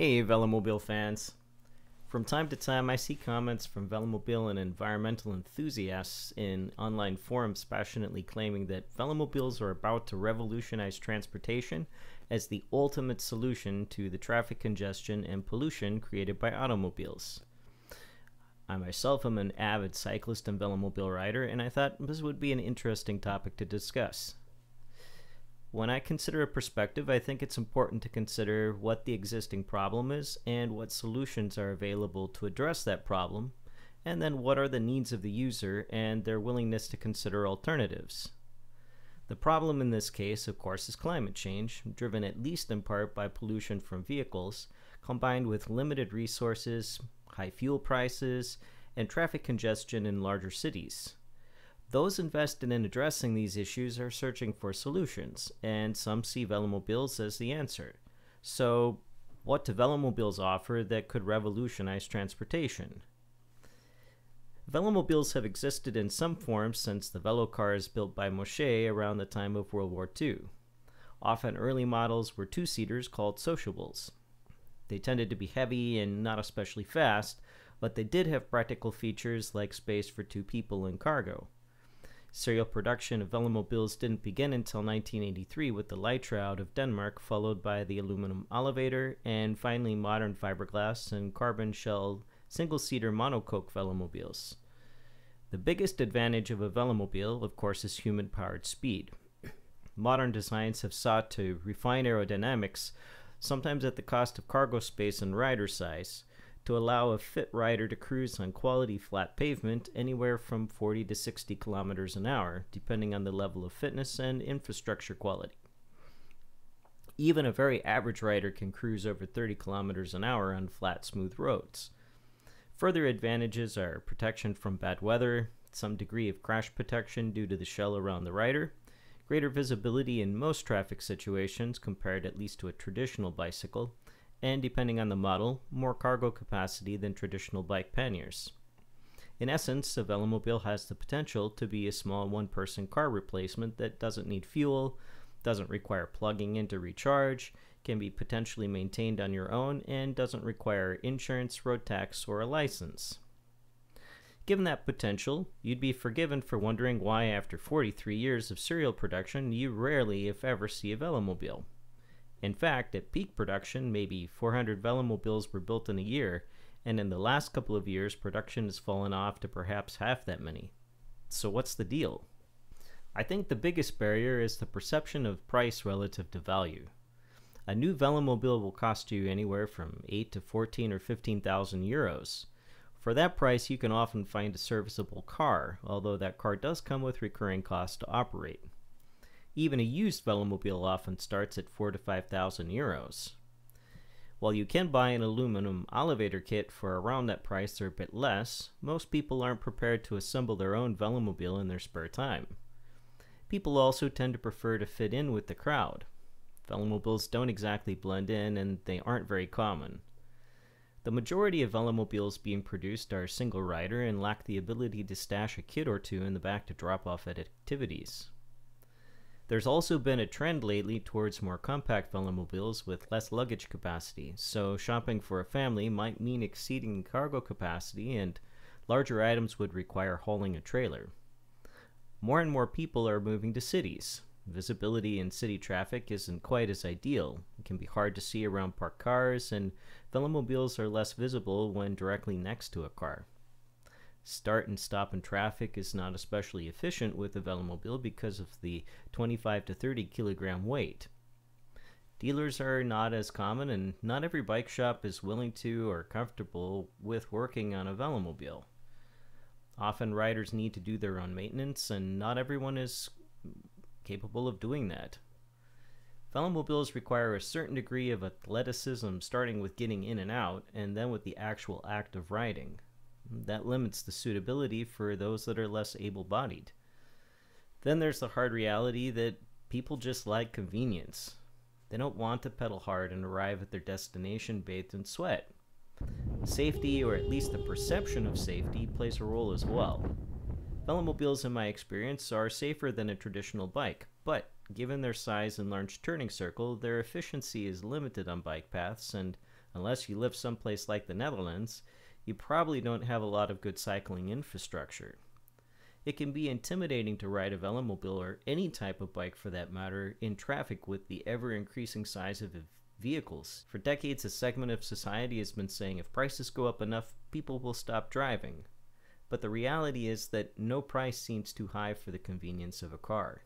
Hey, Velomobile fans. From time to time, I see comments from Velomobile and environmental enthusiasts in online forums passionately claiming that Velomobiles are about to revolutionize transportation as the ultimate solution to the traffic congestion and pollution created by automobiles. I myself am an avid cyclist and Velomobile rider, and I thought this would be an interesting topic to discuss. When I consider a perspective, I think it's important to consider what the existing problem is and what solutions are available to address that problem, and then what are the needs of the user and their willingness to consider alternatives. The problem in this case, of course, is climate change, driven at least in part by pollution from vehicles, combined with limited resources, high fuel prices, and traffic congestion in larger cities. Those invested in addressing these issues are searching for solutions, and some see velomobiles as the answer. So, what do velomobiles offer that could revolutionize transportation? Velomobiles have existed in some form since the velocars built by Mochet around the time of World War II. Often early models were two-seaters called sociables. They tended to be heavy and not especially fast, but they did have practical features like space for two people and cargo. Serial production of velomobiles didn't begin until 1983 with the Leitra out of Denmark, followed by the aluminum Alleweder, and finally modern fiberglass and carbon shell single-seater monocoque velomobiles. The biggest advantage of a velomobile, of course, is human-powered speed. Modern designs have sought to refine aerodynamics, sometimes at the cost of cargo space and rider size, to allow a fit rider to cruise on quality flat pavement anywhere from 40 to 60 kilometers an hour, depending on the level of fitness and infrastructure quality. Even a very average rider can cruise over 30 kilometers an hour on flat, smooth roads. Further advantages are protection from bad weather, some degree of crash protection due to the shell around the rider, greater visibility in most traffic situations compared at least to a traditional bicycle, and depending on the model, more cargo capacity than traditional bike panniers. In essence, a velomobile has the potential to be a small one-person car replacement that doesn't need fuel, doesn't require plugging in to recharge, can be potentially maintained on your own, and doesn't require insurance, road tax, or a license. Given that potential, you'd be forgiven for wondering why after 43 years of serial production you rarely, if ever, see a velomobile. In fact, at peak production, maybe 400 velomobiles were built in a year, and in the last couple of years, production has fallen off to perhaps half that many. So, what's the deal? I think the biggest barrier is the perception of price relative to value. A new velomobile will cost you anywhere from 8 to 14 or 15,000 euros. For that price, you can often find a serviceable car, although that car does come with recurring costs to operate. Even a used velomobile often starts at 4 to 5,000 euros. While you can buy an aluminum Alleweder kit for around that price or a bit less, most people aren't prepared to assemble their own velomobile in their spare time. People also tend to prefer to fit in with the crowd. Velomobiles don't exactly blend in and they aren't very common. The majority of velomobiles being produced are single rider and lack the ability to stash a kit or two in the back to drop off at activities. There's also been a trend lately towards more compact velomobiles with less luggage capacity, so shopping for a family might mean exceeding cargo capacity and larger items would require hauling a trailer. More and more people are moving to cities. Visibility in city traffic isn't quite as ideal. It can be hard to see around parked cars, and velomobiles are less visible when directly next to a car. Start and stop in traffic is not especially efficient with a velomobile because of the 25 to 30 kilogram weight. Dealers are not as common, and not every bike shop is willing to or comfortable with working on a velomobile. Often riders need to do their own maintenance, and not everyone is capable of doing that. Velomobiles require a certain degree of athleticism starting with getting in and out, and then with the actual act of riding. That limits the suitability for those that are less able bodied. Then there's the hard reality that people just like convenience. They don't want to pedal hard and arrive at their destination bathed in sweat. Safety, or at least the perception of safety, plays a role as well. Velomobiles, in my experience, are safer than a traditional bike, but given their size and large turning circle, their efficiency is limited on bike paths, and Unless you live someplace like the Netherlands, you probably don't have a lot of good cycling infrastructure. It can be intimidating to ride a velomobile or any type of bike for that matter in traffic with the ever increasing size of vehicles. For decades, a segment of society has been saying if prices go up enough, people will stop driving. But the reality is that no price seems too high for the convenience of a car.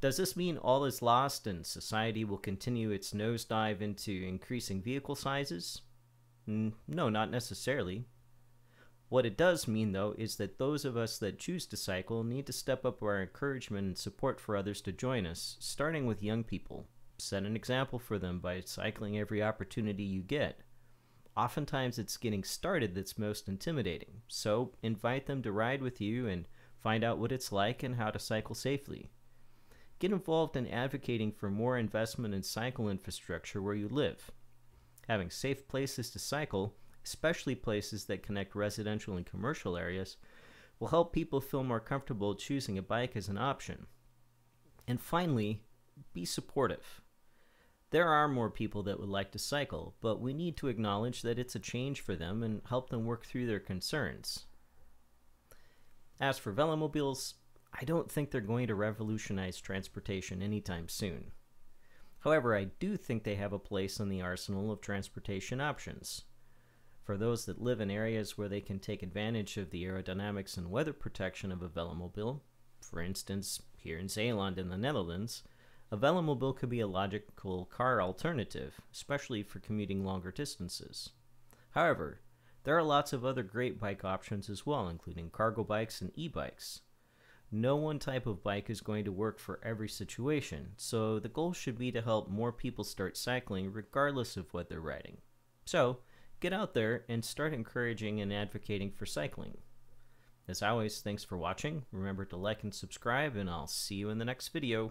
Does this mean all is lost and society will continue its nosedive into increasing vehicle sizes? No, not necessarily. What it does mean, though, is that those of us that choose to cycle need to step up our encouragement and support for others to join us, starting with young people. Set an example for them by cycling every opportunity you get. Oftentimes, it's getting started that's most intimidating, so invite them to ride with you and find out what it's like and how to cycle safely. Get involved in advocating for more investment in cycle infrastructure where you live. Having safe places to cycle especially places that connect residential and commercial areas, will help people feel more comfortable choosing a bike as an option. And finally, be supportive. There are more people that would like to cycle, but we need to acknowledge that it's a change for them and help them work through their concerns. As for velomobiles, I don't think they're going to revolutionize transportation anytime soon. However, I do think they have a place in the arsenal of transportation options. For those that live in areas where they can take advantage of the aerodynamics and weather protection of a velomobile, for instance, here in Zeeland in the Netherlands, a velomobile could be a logical car alternative, especially for commuting longer distances. However, there are lots of other great bike options as well, including cargo bikes and e-bikes. No one type of bike is going to work for every situation, so the goal should be to help more people start cycling regardless of what they're riding. So, get out there and start encouraging and advocating for cycling. As always, thanks for watching. Remember to like and subscribe, and I'll see you in the next video.